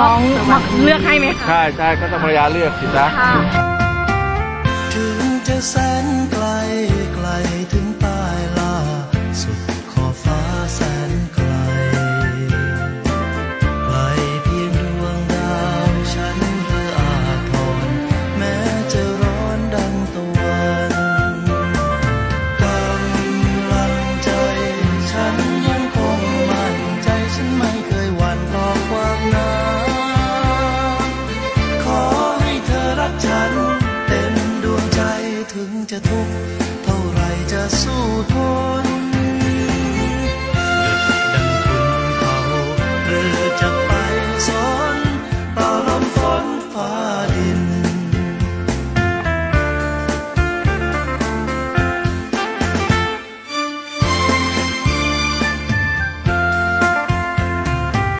น้องเลือกให้ไหมคะใช่ใช่ก็จะอภรรยาเลือกสินะถึงจะแสนไกล ถึงจะทุกข์เท่าไรจะสู้ทนดังคุณเขาเรือจะไป